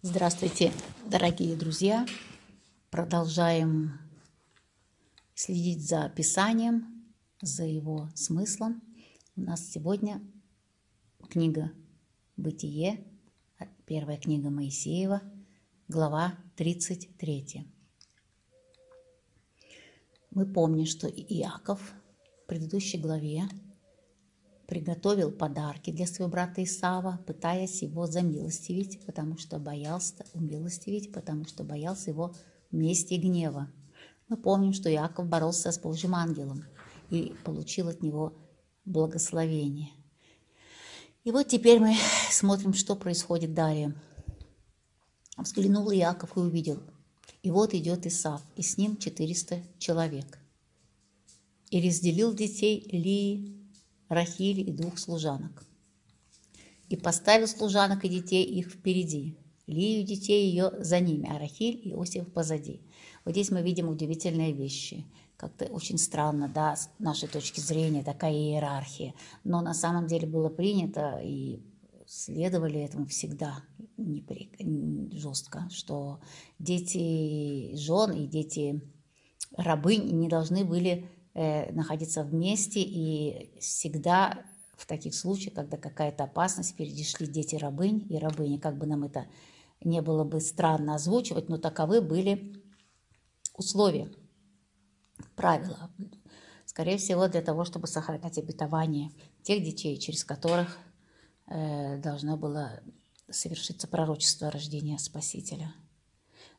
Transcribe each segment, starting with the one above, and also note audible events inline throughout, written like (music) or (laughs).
Здравствуйте, дорогие друзья! Продолжаем следить за Писанием, за его смыслом. У нас сегодня книга «Бытие», первая книга Моисеева, глава 33. Мы помним, что Иаков в предыдущей главе приготовил подарки для своего брата Исава, пытаясь его замилостивить, потому что боялся умилостивить, потому что боялся его мести и гнева. Мы помним, что Иаков боролся с Божьим ангелом и получил от него благословение. И вот теперь мы смотрим, что происходит далее. Взглянул Иаков и увидел. И вот идет Исав, и с ним 400 человек. И разделил детей Лии Рахили и двух служанок. И поставил служанок и детей их впереди, Лию детей ее за ними, а Рахиль и Иосиф позади. Вот здесь мы видим удивительные вещи. Как-то очень странно, да, с нашей точки зрения, такая иерархия. Но на самом деле было принято и следовали этому всегда непри... жестко, что дети жен и дети рабынь не должны были Э, находиться вместе и всегда в таких случаях, когда какая-то опасность, впереди шли дети рабынь и рабыни, как бы нам это не было бы странно озвучивать, но таковы были условия, правила. Скорее всего, для того, чтобы сохранять обетование тех детей, через которых э, должно было совершиться пророчество рождения Спасителя.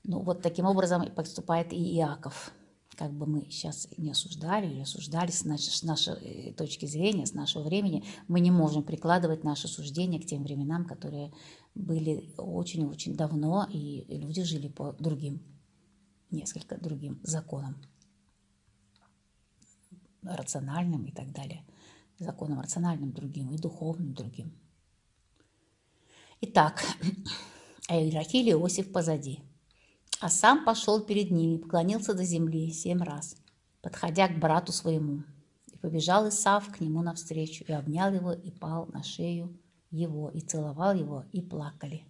Ну вот таким образом поступает и Иаков – как бы мы сейчас не осуждали или осуждали с нашей, с нашей э, точки зрения, с нашего времени, мы не можем прикладывать наше суждение к тем временам, которые были очень-очень давно, и люди жили по другим, несколько другим законам, рациональным и так далее, законам рациональным другим и духовным другим. Итак, (clears throat) Рахиль и Иосиф позади – а сам пошел перед ними, поклонился до земли семь раз, подходя к брату своему. И побежал Исав к нему навстречу, и обнял его, и пал на шею его, и целовал его, и плакали.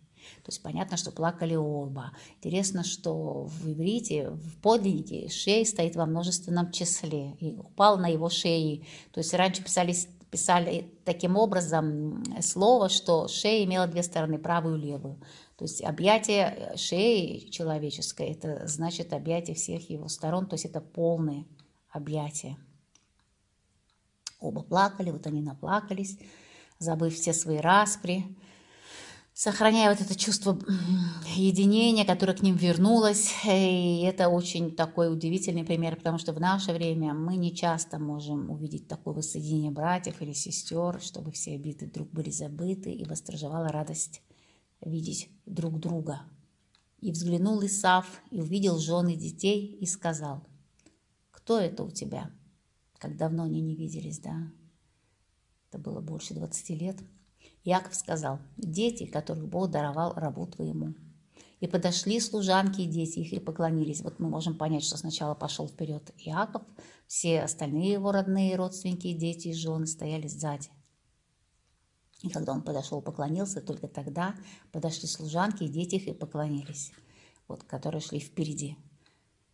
То есть понятно, что плакали оба. Интересно, что в иврите, в подлиннике шея стоит во множественном числе. И упал на его шеи. То есть раньше писали, писали таким образом слово, что шея имела две стороны, правую и левую. То есть объятие э, шеи человеческой, это значит объятие всех его сторон, то есть это полное объятие. Оба плакали, вот они наплакались, забыв все свои распри, сохраняя вот это чувство единения, которое к ним вернулось. И это очень такой удивительный пример, потому что в наше время мы не часто можем увидеть такое воссоединение братьев или сестер, чтобы все обиды друг были забыты и восторжевала радость видеть друг друга. И взглянул Исав, и увидел жены детей, и сказал, «Кто это у тебя?» Как давно они не виделись, да? Это было больше двадцати лет. Яков сказал, «Дети, которых Бог даровал рабу твоему». И подошли служанки и дети их и поклонились. Вот мы можем понять, что сначала пошел вперед Иаков, все остальные его родные родственники, дети и жены стояли сзади. И когда он подошел, поклонился, только тогда подошли служанки и дети их и поклонились, вот, которые шли впереди.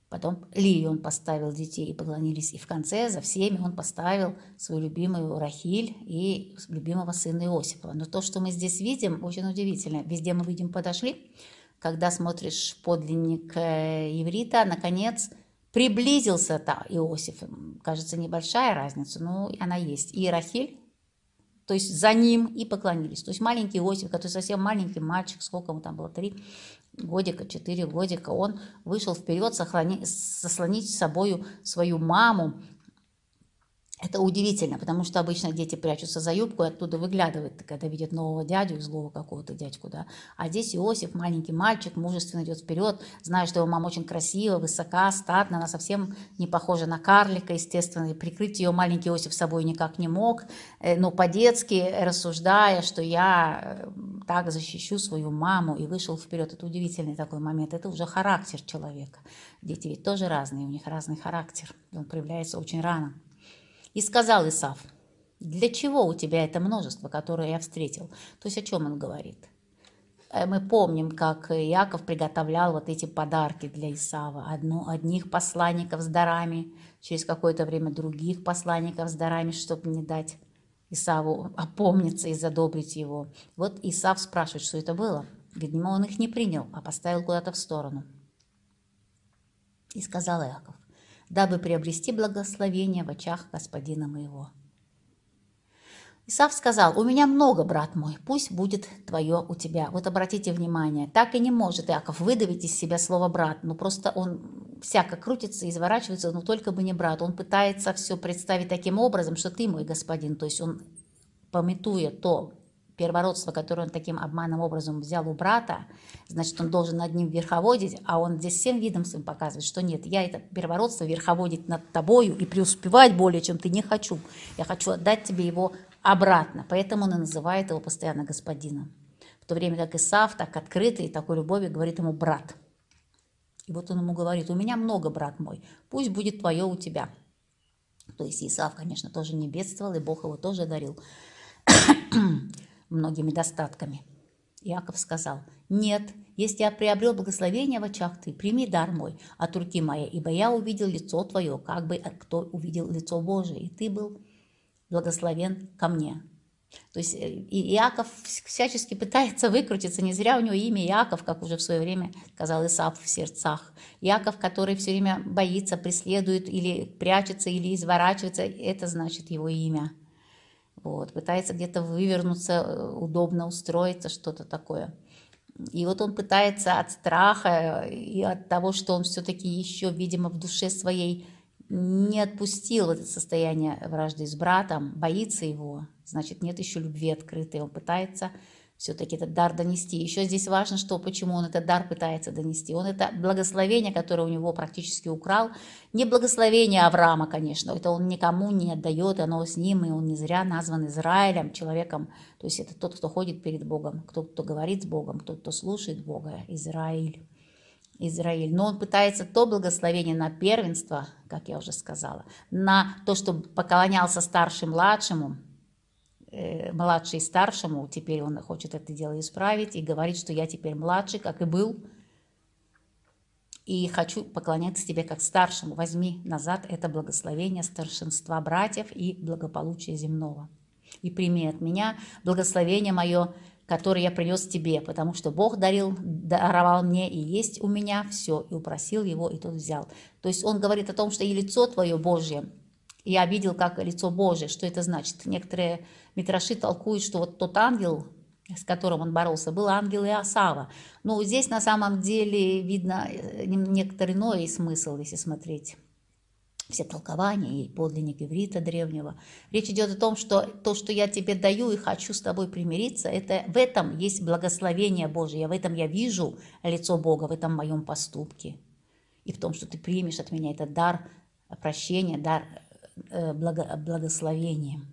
Потом Лию он поставил детей и поклонились. И в конце за всеми он поставил свою любимую Рахиль и любимого сына Иосифа. Но то, что мы здесь видим, очень удивительно. Везде мы видим подошли. Когда смотришь подлинник э, иврита, наконец приблизился -то Иосиф. Кажется, небольшая разница, но она есть. И Рахиль то есть за ним и поклонились. То есть маленький Иосиф, который совсем маленький мальчик, сколько ему там было, три годика, четыре годика, он вышел вперед сохрани, сослонить с собою свою маму, это удивительно, потому что обычно дети прячутся за юбку и оттуда выглядывают, когда видят нового дядю, злого какого-то дядьку, да. А здесь Иосиф, маленький мальчик, мужественно идет вперед, зная, что его мама очень красива, высока, статна, она совсем не похожа на карлика, естественно, и прикрыть ее маленький Иосиф собой никак не мог, э, но по-детски рассуждая, что я э, так защищу свою маму, и вышел вперед. Это удивительный такой момент, это уже характер человека. Дети ведь тоже разные, у них разный характер, он проявляется очень рано. И сказал Исав, для чего у тебя это множество, которое я встретил? То есть о чем он говорит? э, мы помним, как Яков приготовлял вот эти подарки для Исава. Одну, одних посланников с дарами, через какое-то время других посланников с дарами, чтобы не дать Исаву опомниться и задобрить его. Вот Исав спрашивает, что это было. Видимо, он их не принял, а поставил куда-то в сторону. И сказал Яков, дабы приобрести благословение в очах господина моего. Исав сказал, у меня много, брат мой, пусть будет твое у тебя. Вот обратите внимание, так и не может Иаков выдавить из себя слово брат, ну просто он всяко крутится, изворачивается, но только бы не брат. Он пытается все представить таким образом, что ты мой господин, то есть он, пометуя то первородство, которое он таким обманным образом взял у брата, значит, он должен над ним верховодить, а он здесь всем видом своим показывает, что нет, я это первородство верховодить над тобою и преуспевать более, чем ты не хочу. Я хочу отдать тебе его обратно. Поэтому он и называет его постоянно господином. В то время как Исав так открытый, такой любовью говорит ему брат. И вот он ему говорит, у меня много, брат мой, пусть будет твое у тебя. То есть Исав, конечно, тоже не бедствовал, и Бог его тоже дарил многими достатками. Иаков сказал, «Нет, если я приобрел благословение в очах ты, прими дар мой от руки моей, ибо я увидел лицо твое, как бы кто увидел лицо Божие, и ты был благословен ко мне». То есть э, Иаков всячески пытается выкрутиться, не зря у него имя Иаков, как уже в свое время сказал Исаф в сердцах. Иаков, который все время боится, преследует или прячется, или изворачивается, это значит его имя – вот, пытается где-то вывернуться, э, удобно устроиться, что-то такое. И вот он пытается от страха и от того, что он все-таки еще, видимо, в душе своей не отпустил это состояние вражды с братом, боится его, значит, нет еще любви открытой, он пытается все-таки этот дар донести. Еще здесь важно, что почему он этот дар пытается донести. Он это благословение, которое у него практически украл, не благословение Авраама, конечно, это он никому не отдает, оно с ним, и он не зря назван Израилем, человеком, то есть это тот, кто ходит перед Богом, тот, кто говорит с Богом, тот, кто слушает Бога, Израиль. Израиль. Но он пытается то благословение на первенство, как я уже сказала, на то, чтобы поклонялся старшим младшему, младший старшему, теперь он хочет это дело исправить и говорит, что я теперь младший, как и был, и хочу поклоняться тебе как старшему. Возьми назад это благословение старшинства братьев и благополучия земного. И прими от меня благословение мое, которое я принес тебе, потому что Бог дарил, даровал мне, и есть у меня все, и упросил его, и тот взял. То есть он говорит о том, что и лицо твое Божье, я видел как лицо Божие. Что это значит? Некоторые Митраши толкуют, что вот тот ангел, с которым он боролся, был ангел Иосава. Но здесь на самом деле видно э, некоторый иной смысл, если смотреть все толкования и подлинник иврита древнего. Речь идет о том, что то, что я тебе даю и хочу с тобой примириться, это в этом есть благословение Божие. В этом я вижу лицо Бога, в этом моем поступке. И в том, что ты примешь от меня этот дар прощения, дар Э, благословением.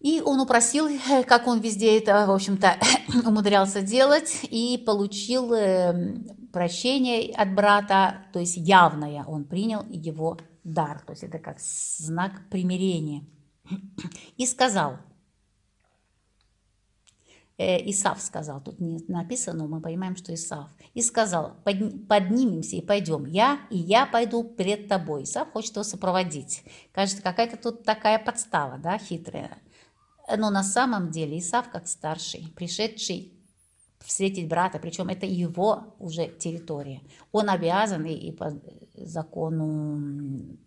И он упросил, (laughs) как он везде это, в общем-то, (coughs) умудрялся делать, и получил э, прощение от брата, то есть явное он принял его дар, то есть это как знак примирения. (coughs) И сказал, Исав сказал, тут не написано, но мы понимаем, что Исав. И сказал, Под, поднимемся и пойдем, я и я пойду пред тобой. Исав хочет его сопроводить. Кажется, какая-то тут такая подстава, да, хитрая. Но на самом деле Исав, как старший, пришедший встретить брата, причем это его уже территория. Он обязан и, и по закону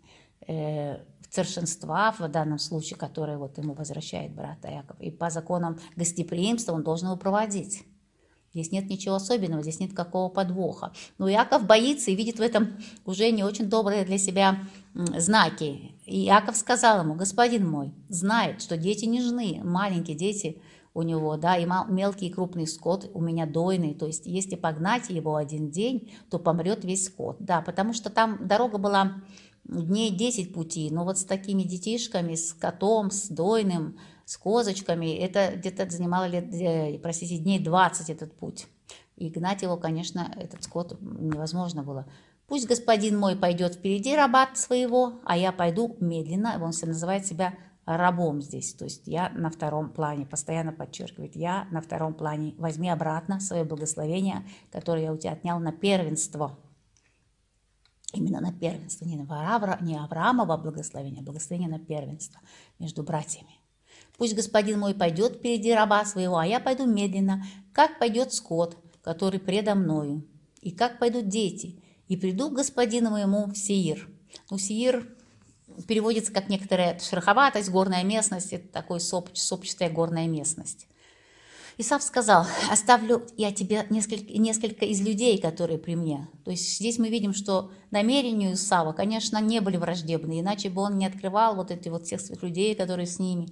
э, старшинства, в данном случае, который вот ему возвращает брат Яков. И по законам гостеприимства он должен его проводить. Здесь нет ничего особенного, здесь нет какого подвоха. Но Яков боится и видит в этом уже не очень добрые для себя знаки. И Яков сказал ему, господин мой, знает, что дети нежны, маленькие дети у него, да, и мелкий и крупный скот у меня дойный, то есть если погнать его один день, то помрет весь скот, да, потому что там дорога была дней 10 пути, но вот с такими детишками, с котом, с дойным, с козочками, это где-то занимало лет, э, простите, дней 20 этот путь. И гнать его, конечно, этот скот невозможно было. Пусть господин мой пойдет впереди рабат своего, а я пойду медленно, он все называет себя рабом здесь. То есть я на втором плане, постоянно подчеркивает, я на втором плане. Возьми обратно свое благословение, которое я у тебя отнял на первенство. Именно на первенство, не, на Авра, не Авраамова благословение, а благословение на первенство между братьями. Пусть господин мой пойдет впереди раба своего, а я пойду медленно, как пойдет скот, который предо мною, и как пойдут дети, и приду к господину моему в Сеир. Ну, Сеир переводится как некоторая шероховатость, горная местность, это такой соп, сопчатая горная местность. Исав сказал, оставлю я тебе несколько, несколько из людей, которые при мне. То есть здесь мы видим, что намерения Исава, конечно, не были враждебны, иначе бы он не открывал вот эти вот всех своих людей, которые с ними.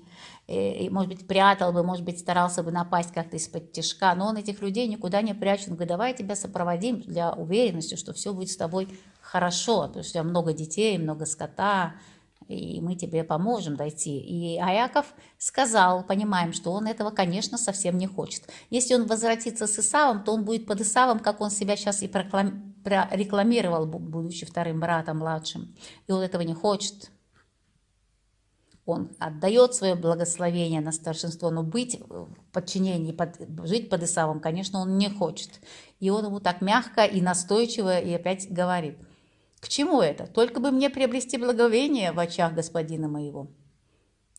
Э, и, может быть, прятал бы, может быть, старался бы напасть как-то из-под тяжка, но он этих людей никуда не прячет. Он говорит, давай тебя сопроводим для уверенности, что все будет с тобой хорошо, потому что у тебя много детей, много скота, и мы тебе поможем дойти. И Аяков сказал, понимаем, что он этого, конечно, совсем не хочет. Если он возвратится с Исавом, то он будет под Исавом, как он себя сейчас и рекламировал, будучи вторым братом младшим. И он этого не хочет. Он отдает свое благословение на старшинство, но быть в подчинении, под, жить под Исавом, конечно, он не хочет. И он ему так мягко и настойчиво и опять говорит – к чему это? Только бы мне приобрести благовение в очах господина моего.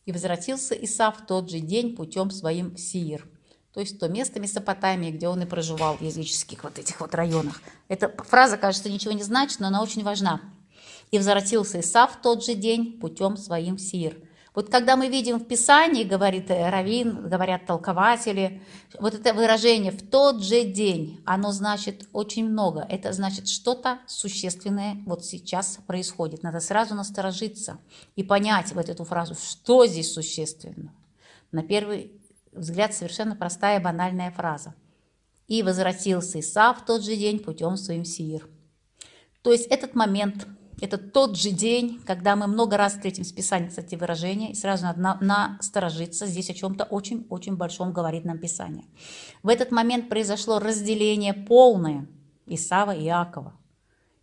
И возвратился Исав в тот же день путем своим в Сиир. То есть то место Месопотамии, где он и проживал в языческих вот этих вот районах. Эта фраза, кажется, ничего не значит, но она очень важна. И возвратился Исав в тот же день путем своим в Сиир. Вот когда мы видим в Писании, говорит Равин, говорят толкователи, вот это выражение «в тот же день», оно значит очень много. Это значит что-то существенное вот сейчас происходит. Надо сразу насторожиться и понять вот эту фразу, что здесь существенно. На первый взгляд совершенно простая банальная фраза. «И возвратился Исав в тот же день путем своим Сиир». То есть этот момент – это тот же день, когда мы много раз встретим в Писании, кстати, выражения, и сразу надо насторожиться. Здесь о чем-то очень-очень большом говорит нам Писание. В этот момент произошло разделение полное Исава и Иакова,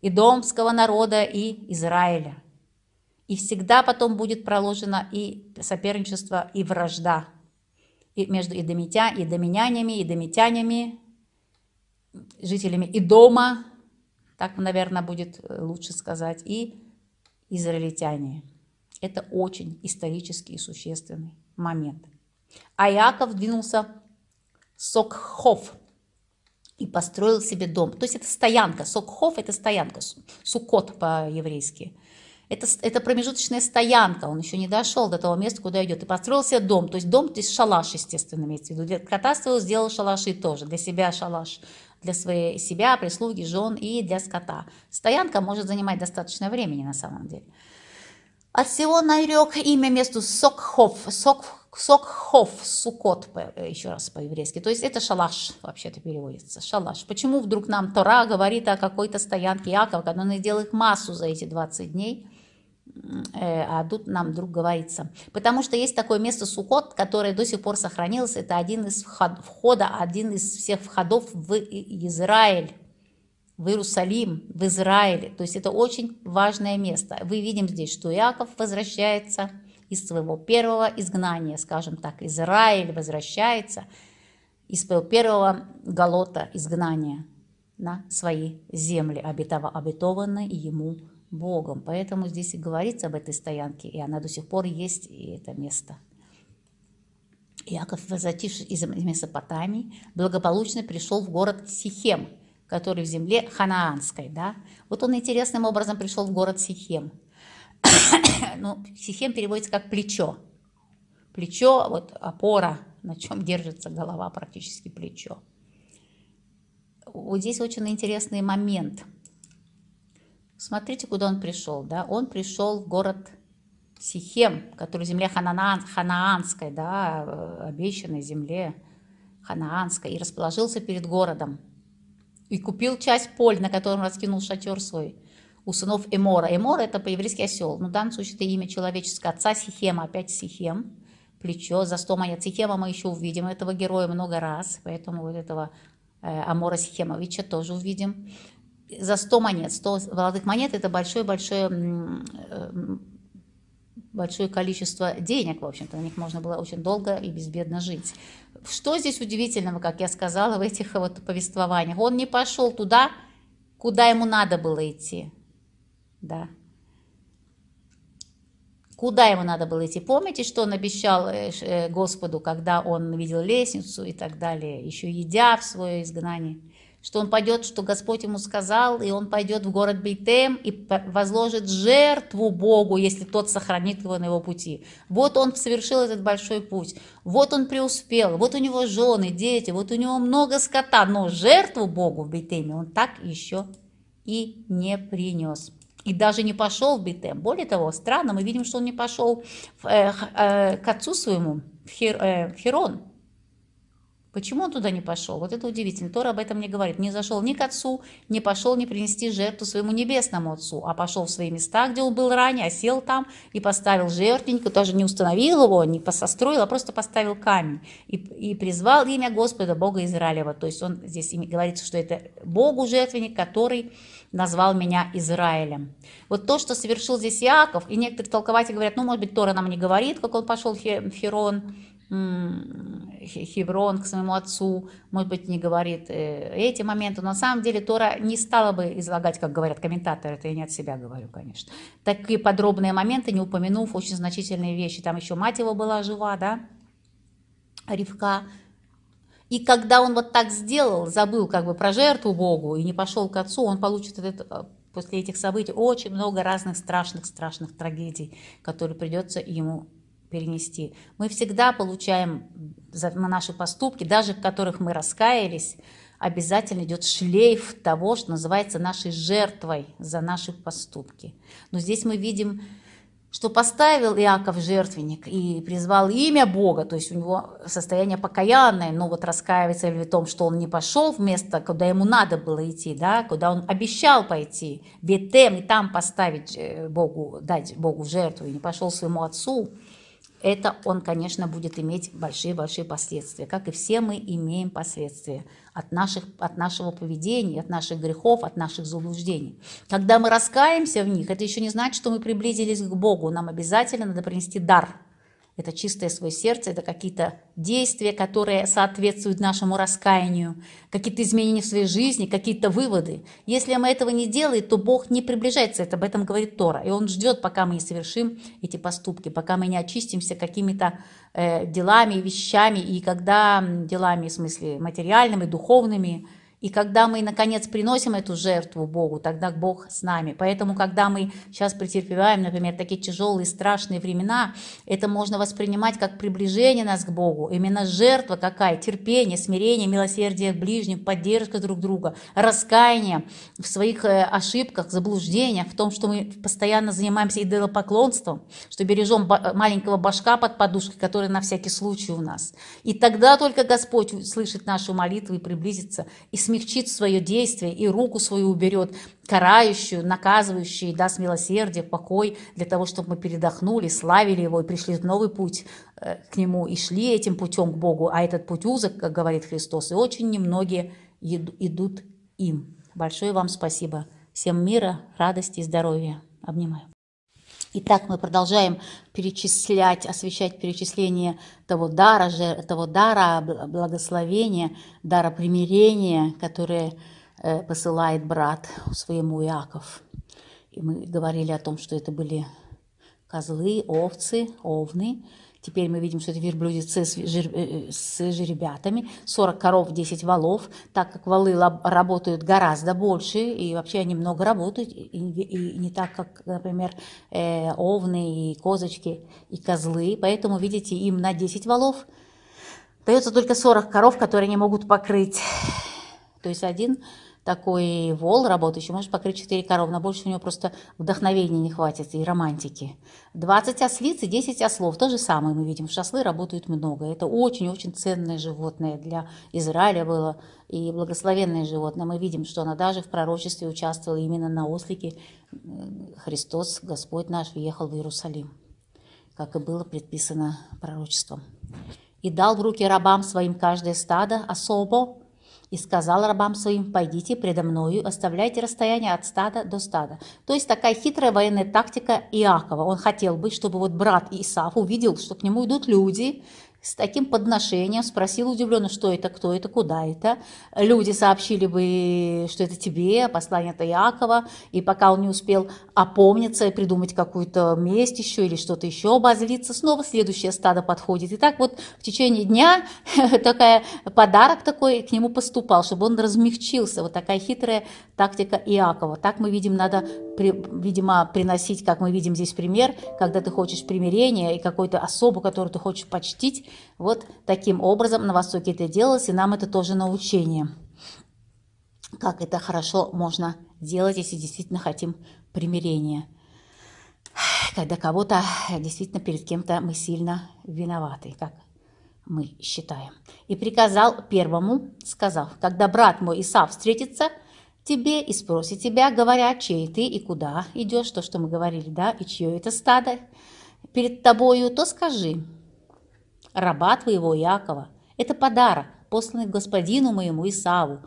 и домского народа, и Израиля. И всегда потом будет проложено и соперничество, и вражда и между идомитя, идоминянями, идомитянями, жителями Идома, так, наверное, будет э, лучше сказать, и израильтяне. Это очень исторический и существенный момент. А Иаков двинулся в Сокхов и построил себе дом. То есть это стоянка. Сокхов – это стоянка, сукот по-еврейски. Это, это промежуточная стоянка, он еще не дошел до того места, куда идет. И построил себе дом. То есть дом, то есть шалаш, естественно, имеется в виду. Для кота своего сделал шалаши тоже, для себя шалаш для своей себя, прислуги, жен и для скота. Стоянка может занимать достаточно времени на самом деле. От всего нарек имя месту Сокхов, Сок, Сокхов, Сукот, еще раз по-еврейски. То есть это шалаш, вообще-то переводится, шалаш. Почему вдруг нам Тора говорит о какой-то стоянке Якова, когда он сделал их массу за эти 20 дней? Э, а тут нам вдруг говорится. Потому что есть такое место Сукот, которое до сих пор сохранилось. Это один из вход, входа, один из всех входов в Израиль, в Иерусалим, в Израиле. То есть это очень важное место. Вы видим здесь, что Иаков возвращается из своего первого изгнания, скажем так, Израиль возвращается из своего первого голота изгнания на свои земли, обетованные ему Богом. Поэтому здесь и говорится об этой стоянке, и она до сих пор есть, и это место. Иаков, возвратившись из Месопотамии, благополучно пришел в город Сихем, который в земле ханаанской. Да? Вот он интересным образом пришел в город Сихем. (coughs) ну, Сихем переводится как плечо. Плечо, вот опора, на чем держится голова, практически плечо. Вот здесь очень интересный момент – Смотрите, куда он пришел. Да? Он пришел в город Сихем, который земля Ханаан, Ханаанской, да, э, обещанной земле Ханаанской, и расположился перед городом. И купил часть поль, на котором раскинул шатер свой у сынов Эмора. Эмор – это по-еврейски осел. Но в данном случае это имя человеческое. Отца Сихема, опять Сихем, плечо. За сто монет Сихема мы еще увидим этого героя много раз. Поэтому вот этого э, Амора Сихемовича тоже увидим за 100 монет. 100 золотых монет – это большое-большое большое количество денег, в общем-то, на них можно было очень долго и безбедно жить. Что здесь удивительного, как я сказала, в этих вот повествованиях? Он не пошел туда, куда ему надо было идти. Да. Куда ему надо было идти? Помните, что он обещал э, э, Господу, когда он видел лестницу и так далее, еще едя в свое изгнание? Что он пойдет, что Господь ему сказал, и он пойдет в город Бейтем и возложит жертву Богу, если тот сохранит его на его пути. Вот он совершил этот большой путь, вот он преуспел, вот у него жены, дети, вот у него много скота, но жертву Богу в Бейтеме он так еще и не принес. И даже не пошел в Бейтем. Более того, странно, мы видим, что он не пошел э, э, к отцу своему, в, э, Херон, Почему он туда не пошел? Вот это удивительно. Тора об этом не говорит. Не зашел ни к отцу, не пошел не принести жертву своему небесному отцу, а пошел в свои места, где он был ранее, а сел там и поставил жертвенник, даже не установил его, не посостроил, а просто поставил камень и, и призвал имя Господа, Бога Израилева. То есть он здесь говорится, что это Богу жертвенник, который назвал меня Израилем. Вот то, что совершил здесь Иаков, и некоторые толкователи говорят, ну, может быть, Тора нам не говорит, как он пошел в Херон, Хеврон к своему отцу, может быть, не говорит э, эти моменты, но на самом деле Тора не стала бы излагать, как говорят комментаторы, это я не от себя говорю, конечно, такие подробные моменты, не упомянув очень значительные вещи. Там еще мать его была жива, да, Ривка. И когда он вот так сделал, забыл как бы про жертву Богу и не пошел к отцу, он получит этот, э, после этих событий очень много разных страшных-страшных трагедий, которые придется ему перенести. Мы всегда получаем за наши поступки, даже в которых мы раскаялись, обязательно идет шлейф того, что называется нашей жертвой за наши поступки. Но здесь мы видим, что поставил Иаков жертвенник и призвал имя Бога, то есть у него состояние покаянное, но вот раскаивается в том, что он не пошел в место, куда ему надо было идти, да, куда он обещал пойти, Бетем, и там поставить э, Богу, дать Богу жертву, и не пошел своему отцу, это он, конечно, будет иметь большие-большие последствия, как и все мы имеем последствия от, наших, от нашего поведения, от наших грехов, от наших заблуждений. Когда мы раскаемся в них, это еще не значит, что мы приблизились к Богу. Нам обязательно надо принести дар – это чистое свое сердце, это какие-то действия, которые соответствуют нашему раскаянию, какие-то изменения в своей жизни, какие-то выводы. Если мы этого не делаем, то Бог не приближается, это об этом говорит Тора. И Он ждет, пока мы не совершим эти поступки, пока мы не очистимся какими-то э, делами, вещами, и когда делами, в смысле материальными, духовными, и когда мы, наконец, приносим эту жертву Богу, тогда Бог с нами. Поэтому, когда мы сейчас претерпеваем, например, такие тяжелые, страшные времена, это можно воспринимать как приближение нас к Богу. Именно жертва какая? Терпение, смирение, милосердие к ближним, поддержка друг друга, раскаяние в своих э, ошибках, заблуждениях, в том, что мы постоянно занимаемся идолопоклонством, что бережем маленького башка под подушкой, который на всякий случай у нас. И тогда только Господь слышит нашу молитву и приблизится, и смягчит свое действие и руку свою уберет, карающую, наказывающую, и даст милосердие, покой для того, чтобы мы передохнули, славили Его и пришли в новый путь э, к Нему и шли этим путем к Богу. А этот путь узок, как говорит Христос, и очень немногие идут им. Большое вам спасибо. Всем мира, радости и здоровья. Обнимаю. Итак, мы продолжаем перечислять, освещать перечисление того дара, того дара благословения, дара примирения, которое э, посылает брат своему Иаков. И мы говорили о том, что это были козлы, овцы, овны, Теперь мы видим, что это верблюдицы с, жер, э, с жеребятами, 40 коров, 10 валов, так как валы работают гораздо больше, и вообще они много работают, и, не так, как, например, э, овны и козочки и козлы. Поэтому, видите, им на 10 валов дается только 40 коров, которые они могут покрыть. То есть один такой вол работающий может покрыть 4 коровы, на больше у него просто вдохновения не хватит и романтики. 20 ослиц и 10 ослов, то же самое мы видим, что ослы работают много. Это очень-очень ценное животное для Израиля было и благословенное животное. Мы видим, что она даже в пророчестве участвовала именно на ослике. Христос, Господь наш, въехал в Иерусалим, как и было предписано пророчеством. «И дал в руки рабам своим каждое стадо особо, И сказал рабам своим, пойдите предо мною, оставляйте расстояние от стада до стада. То есть такая хитрая военная тактика Иакова. Он хотел бы, чтобы вот брат Исаф увидел, что к нему идут люди, с таким подношением, спросил удивленно, что это, кто это, куда это. Люди сообщили бы, что это тебе, послание от Иакова, и пока он не успел опомниться и придумать какую-то месть еще или что-то еще обозлиться, снова следующее стадо подходит. И так вот в течение дня (laughs) такая подарок такой к нему поступал, чтобы он размягчился. Вот такая хитрая тактика Иакова. Так мы видим, надо, видимо, приносить, как мы видим здесь пример, когда ты хочешь примирения и какую-то особу, которую ты хочешь почтить, вот таким образом на Востоке это делалось, и нам это тоже научение. Как это хорошо можно делать, если действительно хотим примирения. Когда кого-то действительно перед кем-то мы сильно виноваты, как мы считаем. И приказал первому, сказав, когда брат мой Исав встретится тебе и спросит тебя, говоря, чей ты и куда идешь, то, что мы говорили, да, и чье это стадо перед тобою, то скажи, раба твоего Якова. Это подарок, посланный господину моему Исаву.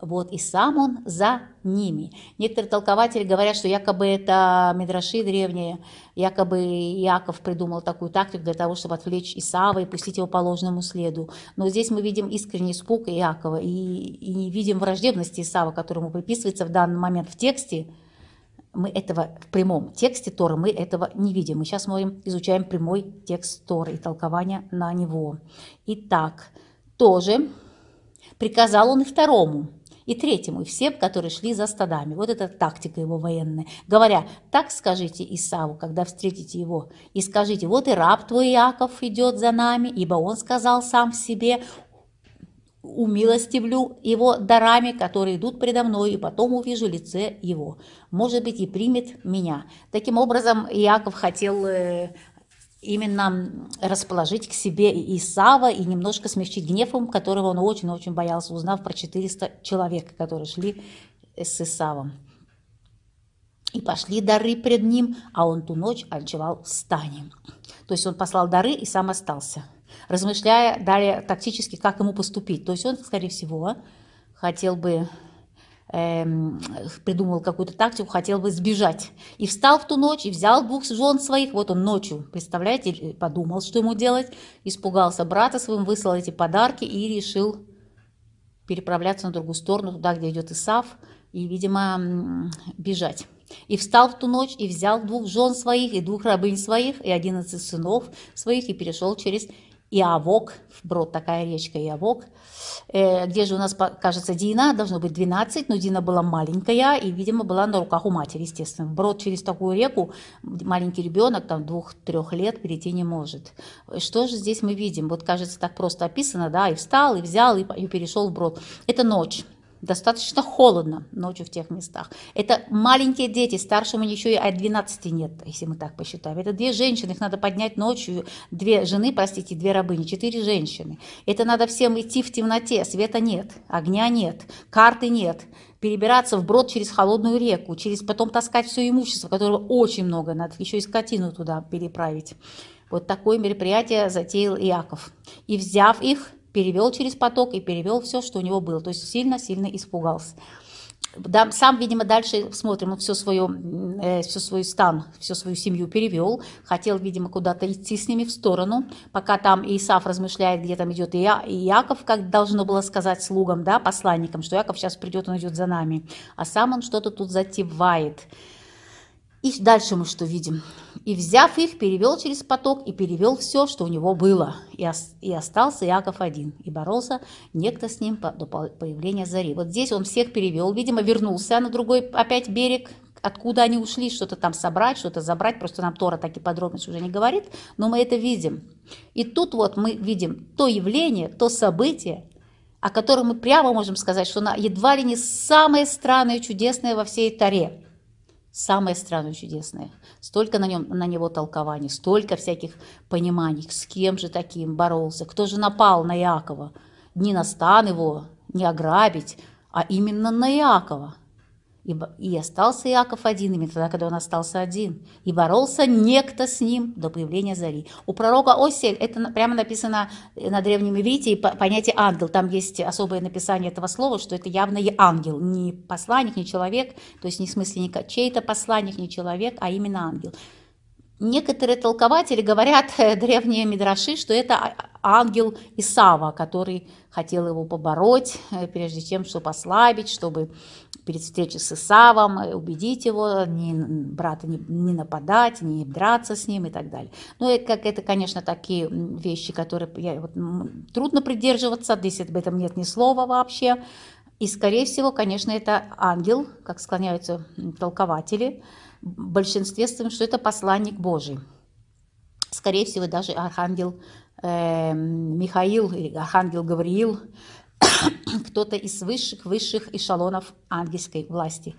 Вот, и сам он за ними. Некоторые толкователи говорят, что якобы это Медраши древние, якобы Яков придумал такую тактику для того, чтобы отвлечь Исава и пустить его по ложному следу. Но здесь мы видим искренний испуг Иакова и, и видим враждебности Исава, которому приписывается в данный момент в тексте, мы этого в прямом тексте Торы, мы этого не видим. Мы сейчас смотрим, изучаем прямой текст Торы и толкование на него. Итак, тоже приказал он и второму, и третьему, и всем, которые шли за стадами. Вот это тактика его военная. Говоря, так скажите Исаву, когда встретите его, и скажите, вот и раб твой Иаков идет за нами, ибо он сказал сам в себе, умилостивлю его дарами, которые идут предо мной, и потом увижу лице его. Может быть, и примет меня. Таким образом, Иаков хотел э, именно расположить к себе Исава и немножко смягчить гневом, которого он очень-очень боялся, узнав про 400 человек, которые шли с Исавом. И пошли дары пред ним, а он ту ночь отчевал в стане. То есть он послал дары и сам остался размышляя далее тактически, как ему поступить. То есть он, скорее всего, хотел бы эм, придумал какую-то тактику, хотел бы сбежать. И встал в ту ночь, и взял двух жен своих, вот он ночью, представляете, подумал, что ему делать, испугался брата своим, выслал эти подарки и решил переправляться на другую сторону, туда, где идет Исав, и, видимо, бежать. И встал в ту ночь, и взял двух жен своих, и двух рабынь своих, и одиннадцать сынов своих, и перешел через Иавок, брод такая речка Иавок, э, где же у нас, кажется, Дина, должно быть 12, но Дина была маленькая и, видимо, была на руках у матери, естественно. Брод через такую реку маленький ребенок, там, двух-трех лет перейти не может. Что же здесь мы видим? Вот, кажется, так просто описано, да, и встал, и взял, и, и перешел брод. Это ночь достаточно холодно ночью в тех местах. Это маленькие дети, старшему еще и от 12 нет, если мы так посчитаем. Это две женщины, их надо поднять ночью, две жены, простите, две рабыни, четыре женщины. Это надо всем идти в темноте, света нет, огня нет, карты нет, перебираться вброд через холодную реку, через потом таскать все имущество, которого очень много, надо еще и скотину туда переправить. Вот такое мероприятие затеял Иаков. И взяв их, перевел через поток и перевел все, что у него было. То есть сильно-сильно испугался. Да, сам, видимо, дальше смотрим, он все свое, э, все свой стан, всю свою семью перевел, хотел, видимо, куда-то идти с ними в сторону, пока там Исаф размышляет, где там идет и, Я, и Яков, как должно было сказать слугам, да, посланникам, что Яков сейчас придет, он идет за нами, а сам он что-то тут затевает. И дальше мы что видим? И взяв их, перевел через поток и перевел все, что у него было. И, ос, и остался Иаков один. И боролся некто с ним до появления зари. Вот здесь он всех перевел. Видимо, вернулся на другой опять берег, откуда они ушли, что-то там собрать, что-то забрать. Просто нам Тора такие подробности уже не говорит, но мы это видим. И тут вот мы видим то явление, то событие, о котором мы прямо можем сказать, что оно едва ли не самое странное и чудесное во всей Таре самое странное чудесное. Столько на, нем, на него толкований, столько всяких пониманий, с кем же таким боролся, кто же напал на Иакова. Не на стан его, не ограбить, а именно на Иакова. И, и остался Иаков один, именно тогда, когда он остался один. И боролся некто с ним до появления зари. У пророка Осель, это прямо написано на древнем иврите, понятие ангел. Там есть особое написание этого слова, что это явно и ангел. Не посланник, не человек, то есть не в смысле не чей-то посланник, не человек, а именно ангел. Некоторые толкователи говорят, (laughs) э, древние мидраши, что это а, ангел Исава, который хотел его побороть, э, прежде чем, чтобы ослабить, чтобы перед встречей с Исавом э, убедить его, не, брата не, не нападать, не драться с ним и так далее. Ну, это, как, это конечно, такие вещи, которые я, вот, трудно придерживаться, здесь об этом нет ни слова вообще. И, скорее всего, конечно, это ангел, как склоняются толкователи, большинстве своем, что это посланник Божий. Скорее всего, даже архангел э, Михаил или архангел Гавриил, (coughs) кто-то из высших, высших эшелонов ангельской власти.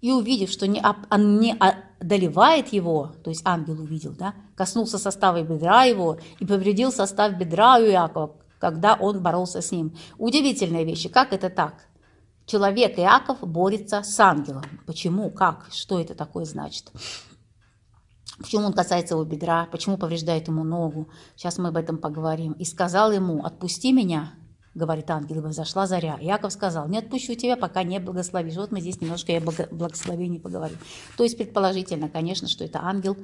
И увидев, что не, он не одолевает его, то есть ангел увидел, да, коснулся состава бедра его и повредил состав бедра у Иакова, когда он боролся с ним. Удивительные вещи. Как это так? Человек Иаков борется с ангелом. Почему? Как? Что это такое значит? Почему он касается его бедра? Почему повреждает ему ногу? Сейчас мы об этом поговорим. И сказал ему, отпусти меня, говорит ангел, и взошла заря. Иаков сказал, не отпущу тебя, пока не благословишь. Вот мы здесь немножко о благословении поговорим. То есть предположительно, конечно, что это ангел,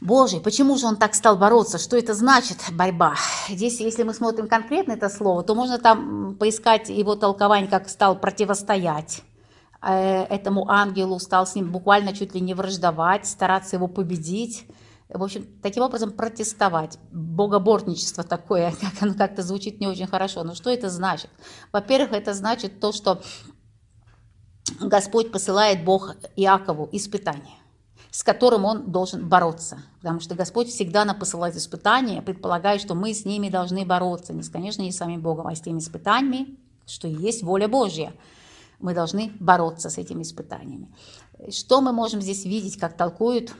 Божий, почему же он так стал бороться? Что это значит борьба? Здесь, если мы смотрим конкретно это слово, то можно там поискать его толкование, как стал противостоять э, этому ангелу, стал с ним буквально чуть ли не враждовать, стараться его победить. В общем, таким образом протестовать. Богоборничество такое, (laughs) как оно как-то звучит не очень хорошо. Но что это значит? Во-первых, это значит то, что Господь посылает Бог Иакову испытания с которым он должен бороться. Потому что Господь всегда нам посылает испытания, предполагая, что мы с ними должны бороться. Не, конечно, не с самим Богом, а с теми испытаниями, что и есть воля Божья. Мы должны бороться с этими испытаниями. Что мы можем здесь видеть, как толкуют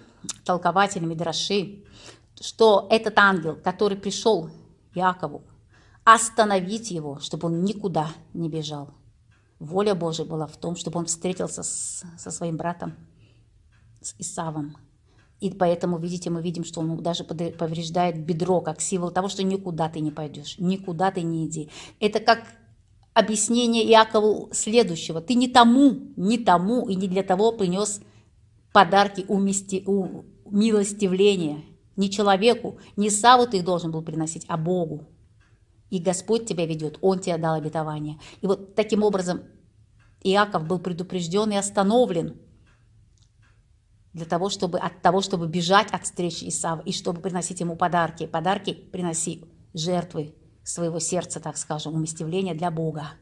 толкователи Мидраши, что этот ангел, который пришел Якову, остановить его, чтобы он никуда не бежал. Воля Божья была в том, чтобы он встретился с, со своим братом с Исавом. И поэтому, видите, мы видим, что он даже повреждает бедро, как символ того, что никуда ты не пойдешь, никуда ты не иди. Это как объяснение Иакову следующего. Ты не тому, не тому и не для того принес подарки умести, у милостивления. Не человеку, не Саву ты их должен был приносить, а Богу. И Господь тебя ведет, Он тебе дал обетование. И вот таким образом Иаков был предупрежден и остановлен – для того, чтобы от того, чтобы бежать от встречи Исава и чтобы приносить ему подарки. Подарки приноси жертвы своего сердца, так скажем, уместивления для Бога.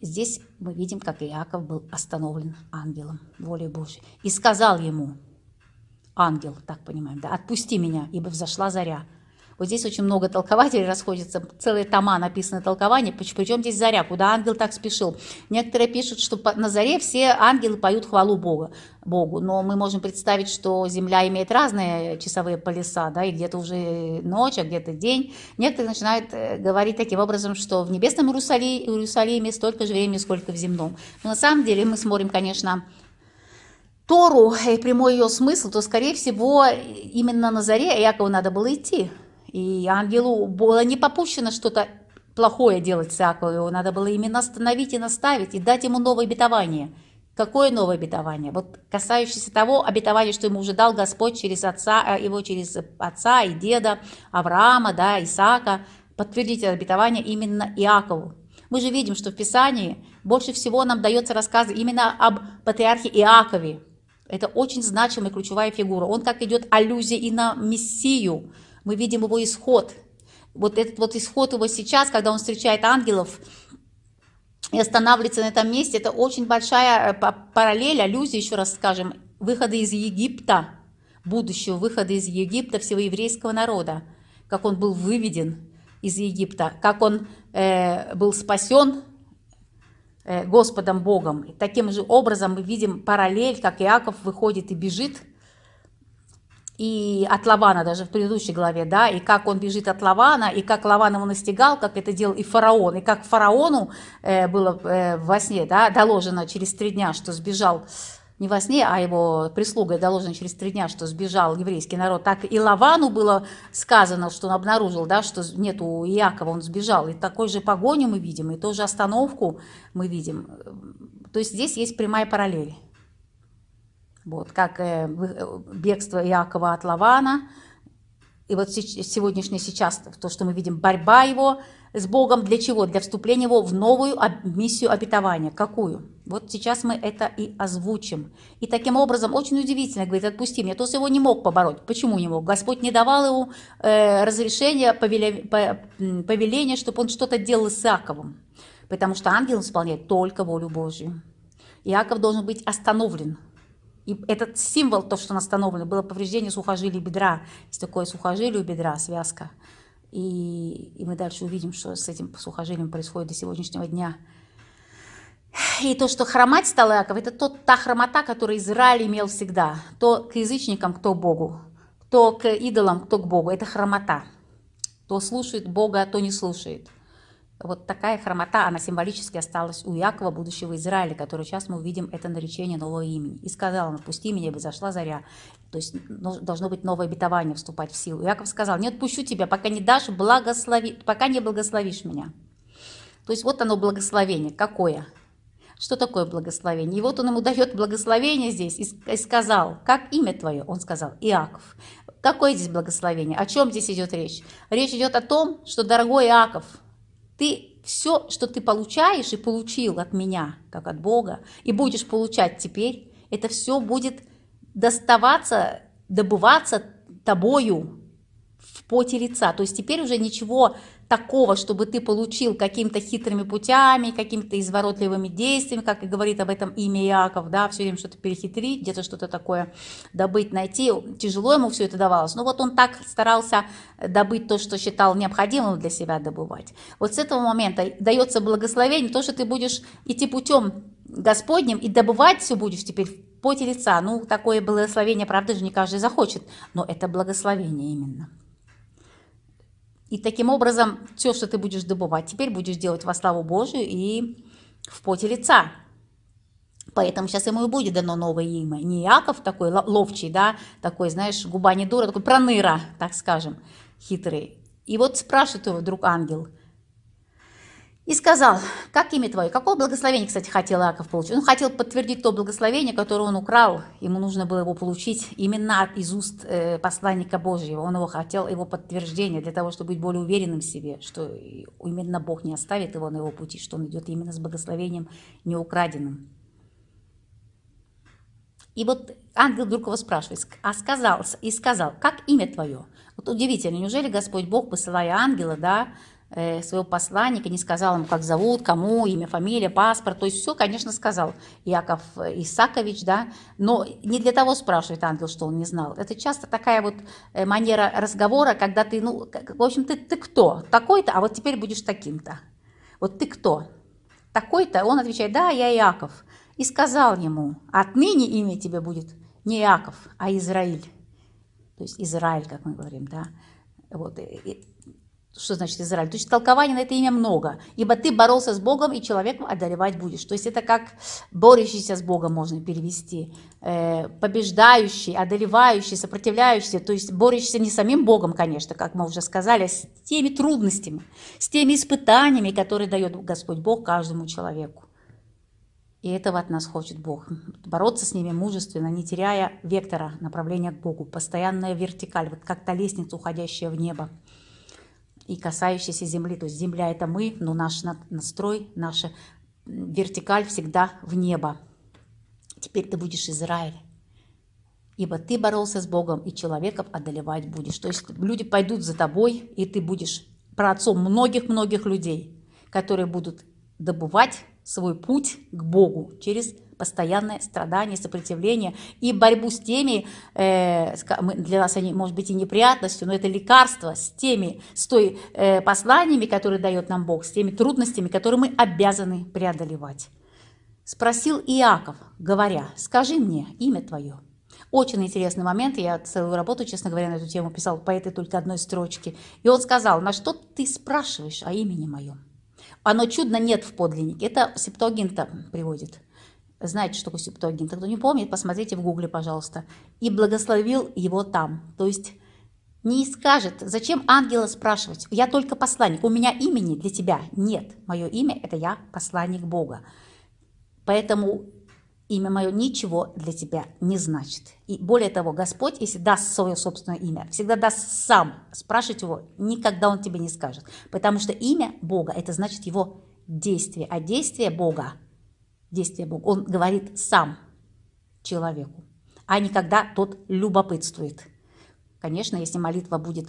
Здесь мы видим, как Иаков был остановлен ангелом волей Божьей. И сказал ему, ангел, так понимаем, да, отпусти меня, ибо взошла заря, вот здесь очень много толкователей расходятся, целые тома написаны толкования, причем здесь заря, куда ангел так спешил. Некоторые пишут, что на заре все ангелы поют хвалу Бога, Богу, но мы можем представить, что Земля имеет разные часовые пояса, да, и где-то уже ночь, а где-то день. Некоторые начинают э, говорить таким образом, что в небесном Иерусалиме столько же времени, сколько в земном. Но на самом деле мы смотрим, конечно, Тору и прямой ее смысл, то, скорее всего, именно на заре Якову надо было идти. И ангелу было не попущено что-то плохое делать с Иаковом. Его надо было именно остановить и наставить, и дать ему новое обетование. Какое новое обетование? Вот касающееся того обетования, что ему уже дал Господь через отца, э, его через отца и деда, Авраама, да, Исаака, подтвердить это обетование именно Иакову. Мы же видим, что в Писании больше всего нам дается рассказы именно об патриархе Иакове. Это очень значимая ключевая фигура. Он как идет аллюзия и на Мессию, мы видим его исход. Вот этот вот исход его сейчас, когда он встречает ангелов и останавливается на этом месте, это очень большая э, параллель, аллюзия, еще раз скажем, выхода из Египта, будущего выхода из Египта всего еврейского народа, как он был выведен из Египта, как он э, был спасен э, Господом Богом. И таким же образом мы видим параллель, как Иаков выходит и бежит и от Лавана, даже в предыдущей главе, да, и как он бежит от Лавана, и как Лаван его настигал, как это делал и фараон, и как фараону э, было э, во сне, да, доложено через три дня, что сбежал, не во сне, а его прислугой доложено через три дня, что сбежал еврейский народ, так и Лавану было сказано, что он обнаружил, да, что нет у Иакова, он сбежал, и такой же погоню мы видим, и ту же остановку мы видим, то есть здесь есть прямая параллель. Вот, как э, э, бегство Иакова от Лавана. И вот сегодняшнее сейчас, то, что мы видим, борьба его с Богом, для чего? Для вступления его в новую миссию обетования. Какую? Вот сейчас мы это и озвучим. И таким образом, очень удивительно, говорит, отпусти меня. Тот его не мог побороть. Почему не мог? Господь не давал ему э, разрешения, повеления, повеления, чтобы он что-то делал с Иаковом. Потому что ангел исполняет только волю Божью. Иаков должен быть остановлен и этот символ, то, что настановлено, было повреждение сухожилия бедра. Есть такое сухожилие у бедра, связка. И, и мы дальше увидим, что с этим сухожилием происходит до сегодняшнего дня. И то, что хромать стал Иаков, это тот, та хромота, которую Израиль имел всегда. То к язычникам, кто к Богу, то к идолам, кто к Богу. Это хромота. То слушает Бога, а то не слушает. Вот такая хромота, она символически осталась у Якова, будущего Израиля, который сейчас мы увидим это наречение нового имени. И сказал, напусти меня, ибо зашла заря. То есть должно быть новое обетование вступать в силу. Яков сказал, не отпущу тебя, пока не дашь благослови, пока не благословишь меня. То есть вот оно благословение. Какое? Что такое благословение? И вот он ему дает благословение здесь и сказал, как имя твое? Он сказал, Иаков. Какое здесь благословение? О чем здесь идет речь? Речь идет о том, что, дорогой Иаков, ты все, что ты получаешь и получил от меня, как от Бога, и будешь получать теперь, это все будет доставаться, добываться тобою в поте лица. То есть теперь уже ничего такого, чтобы ты получил какими-то хитрыми путями, какими-то изворотливыми действиями, как и говорит об этом имя Иаков, да, все время что-то перехитрить, где-то что-то такое добыть, найти. Тяжело ему все это давалось. Но вот он так старался добыть то, что считал необходимым для себя добывать. Вот с этого момента дается благословение, то, что ты будешь идти путем Господним и добывать все будешь теперь поте лица. Ну, такое благословение, правда же, не каждый захочет, но это благословение именно. И таким образом все, что ты будешь добывать, теперь будешь делать во славу Божию и в поте лица. Поэтому сейчас ему и будет дано новое имя. Не Яков такой ловчий, да, такой, знаешь, губа не дура, такой проныра, так скажем, хитрый. И вот спрашивает его вдруг ангел, и сказал, как имя твое? Какое благословение, кстати, хотел Иаков получить? Он хотел подтвердить то благословение, которое он украл. Ему нужно было его получить именно из уст э, посланника Божьего. Он его хотел, его подтверждение, для того, чтобы быть более уверенным в себе, что именно Бог не оставит его на его пути, что он идет именно с благословением неукраденным. И вот ангел вдруг его спрашивает, а сказал, и сказал, как имя твое? Вот удивительно, неужели Господь Бог, посылая ангела, да, своего посланника, не сказал ему, как зовут, кому, имя, фамилия, паспорт. То есть все, конечно, сказал Яков Исакович, да, но не для того спрашивает ангел, что он не знал. Это часто такая вот э, манера разговора, когда ты, ну, в общем, ты, ты кто? Такой-то, а вот теперь будешь таким-то. Вот ты кто? Такой-то? Он отвечает, да, я Яков. И сказал ему, отныне имя тебе будет не Яков, а Израиль. То есть Израиль, как мы говорим, да. Вот. Что значит Израиль? То есть толкований на это имя много. Ибо ты боролся с Богом, и человеком одолевать будешь. То есть это как борющийся с Богом можно перевести. Э, побеждающий, одолевающий, сопротивляющийся. То есть борющийся не самим Богом, конечно, как мы уже сказали, а с теми трудностями, с теми испытаниями, которые дает Господь Бог каждому человеку. И этого от нас хочет Бог. Бороться с ними мужественно, не теряя вектора, направления к Богу. Постоянная вертикаль, вот как та лестница, уходящая в небо и касающейся земли. То есть земля – это мы, но наш настрой, наша вертикаль всегда в небо. Теперь ты будешь Израиль. Ибо ты боролся с Богом, и человеков одолевать будешь. То есть люди пойдут за тобой, и ты будешь праотцом многих-многих людей, которые будут добывать свой путь к Богу через постоянное страдание, сопротивление и борьбу с теми, э, для нас они, может быть, и неприятностью, но это лекарство с теми, с той э, посланиями, которые дает нам Бог, с теми трудностями, которые мы обязаны преодолевать. Спросил Иаков, говоря, скажи мне имя твое. Очень интересный момент. Я целую работу, честно говоря, на эту тему писал по этой только одной строчке. И он сказал, на что ты спрашиваешь о имени моем? Оно чудно нет в подлиннике. Это Септуагинта приводит. Знаете, что такое Септуагинта? Кто не помнит, посмотрите в гугле, пожалуйста. И благословил его там. То есть не скажет, зачем ангела спрашивать? Я только посланник, у меня имени для тебя нет. Мое имя – это я посланник Бога. Поэтому имя мое ничего для тебя не значит. И более того, Господь, если даст свое собственное имя, всегда даст сам. Спрашивать его, никогда он тебе не скажет. Потому что имя Бога – это значит его действие. А действие Бога, действие Бога, он говорит сам человеку, а не когда тот любопытствует. Конечно, если молитва будет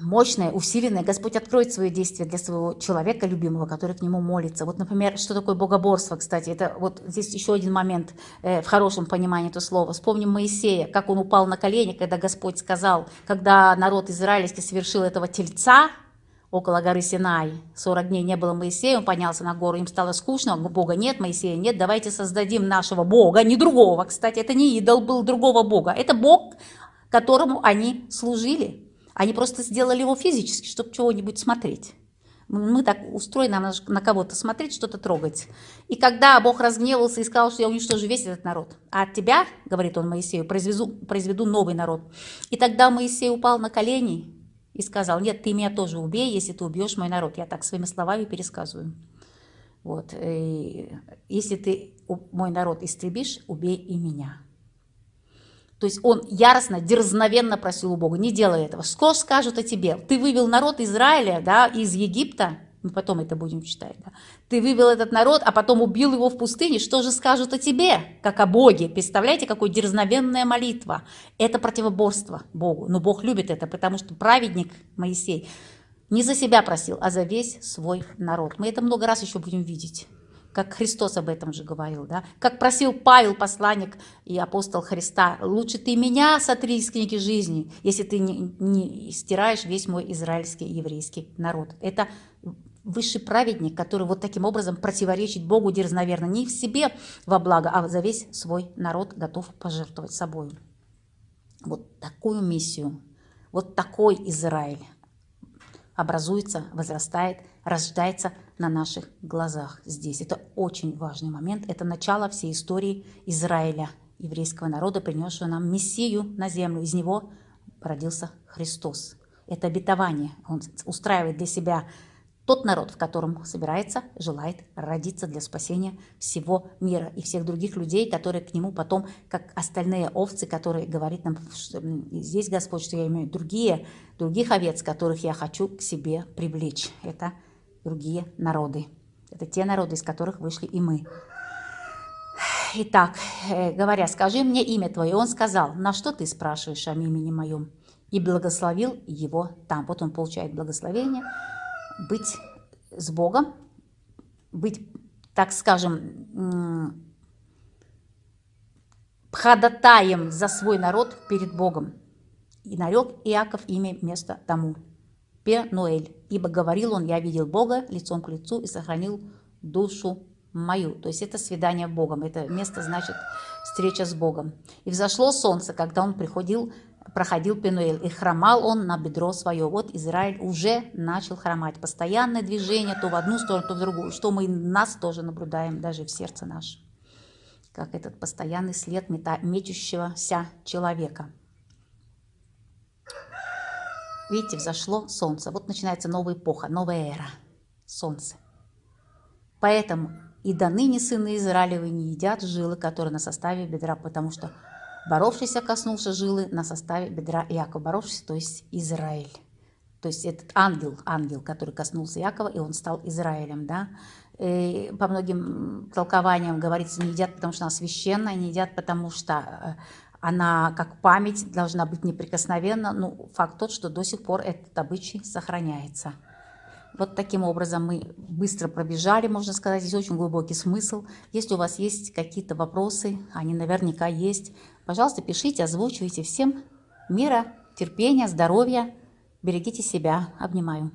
мощная, усиленная, Господь откроет свои действия для своего человека любимого, который к нему молится. Вот, например, что такое богоборство, кстати, это вот здесь еще один момент э, в хорошем понимании этого слова. Вспомним Моисея, как он упал на колени, когда Господь сказал, когда народ израильский совершил этого тельца, около горы Синай. 40 дней не было Моисея, он поднялся на гору, им стало скучно, Бога нет, Моисея нет, давайте создадим нашего Бога, не другого, кстати, это не идол был другого Бога, это Бог, которому они служили. Они просто сделали его физически, чтобы чего-нибудь смотреть. Мы так устроены, на кого-то смотреть, что-то трогать. И когда Бог разгневался и сказал, что я уничтожу весь этот народ, а от тебя, говорит он Моисею, произведу, произведу новый народ. И тогда Моисей упал на колени и сказал, нет, ты меня тоже убей, если ты убьешь мой народ. Я так своими словами пересказываю. Вот. И если ты мой народ истребишь, убей и меня. То есть он яростно, дерзновенно просил у Бога, не делай этого. Что скажут о тебе? Ты вывел народ Израиля да, из Египта, мы потом это будем читать, да. ты вывел этот народ, а потом убил его в пустыне, что же скажут о тебе, как о Боге? Представляете, какая дерзновенная молитва. Это противоборство Богу. Но Бог любит это, потому что праведник Моисей не за себя просил, а за весь свой народ. Мы это много раз еще будем видеть как Христос об этом же говорил, да, как просил Павел, посланник и апостол Христа, лучше ты меня сотри из книги жизни, если ты не, не стираешь весь мой израильский еврейский народ. Это высший праведник, который вот таким образом противоречит Богу дерзновенно, не в себе во благо, а за весь свой народ готов пожертвовать собой. Вот такую миссию, вот такой Израиль образуется, возрастает, рождается на наших глазах здесь. Это очень важный момент. Это начало всей истории Израиля, еврейского народа, принесшего нам Мессию на землю. Из него родился Христос. Это обетование. Он устраивает для себя тот народ, в котором собирается, желает родиться для спасения всего мира и всех других людей, которые к нему потом, как остальные овцы, которые говорит нам, что здесь Господь, что я имею другие, других овец, которых я хочу к себе привлечь. Это другие народы. Это те народы, из которых вышли и мы. Итак, э, говоря, скажи мне имя твое, он сказал, на что ты спрашиваешь о имени моем? И благословил его там. Вот он получает благословение, быть с Богом, быть, так скажем, ходатаем за свой народ перед Богом. И нарек Иаков имя место тому. Пенуэль. Ибо говорил он, я видел Бога лицом к лицу и сохранил душу мою. То есть это свидание Богом. Это место значит встреча с Богом. И взошло солнце, когда он приходил проходил Пенуэль, и хромал он на бедро свое. Вот Израиль уже начал хромать. Постоянное движение то в одну сторону, то в другую, что мы нас тоже наблюдаем даже в сердце нашем. Как этот постоянный след мечущегося человека. Видите, взошло солнце. Вот начинается новая эпоха, новая эра. Солнце. Поэтому и до ныне сыны Израилевы не едят жилы, которые на составе бедра, потому что Боровшийся коснулся жилы на составе бедра Иакова. Боровшийся, то есть Израиль. То есть этот ангел, ангел, который коснулся Якова, и он стал Израилем, да. И по многим толкованиям говорится, не едят, потому что она священная, не едят, потому что э, она как память должна быть неприкосновенна. Ну, факт тот, что до сих пор этот обычай сохраняется. Вот таким образом мы быстро пробежали, можно сказать, здесь очень глубокий смысл. Если у вас есть какие-то вопросы, они наверняка есть, пожалуйста, пишите, озвучивайте. Всем мира, терпения, здоровья, берегите себя. Обнимаю.